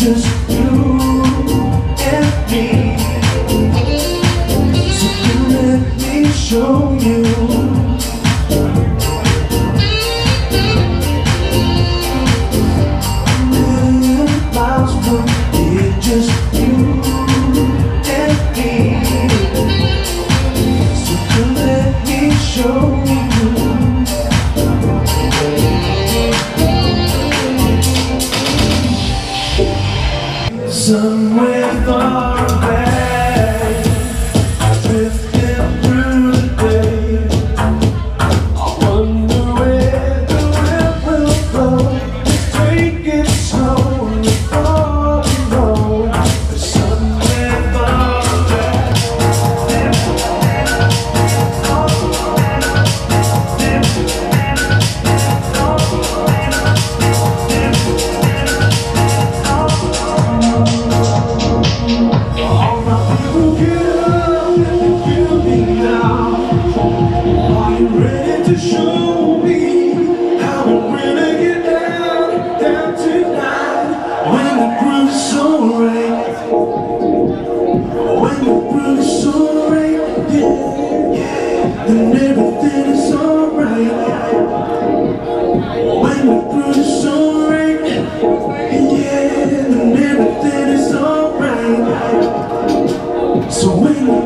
just you and me. So let me show you. Somewhere Groove's so when the groove's so yeah, then everything is alright. When the groove's so yeah, then everything is alright. So when the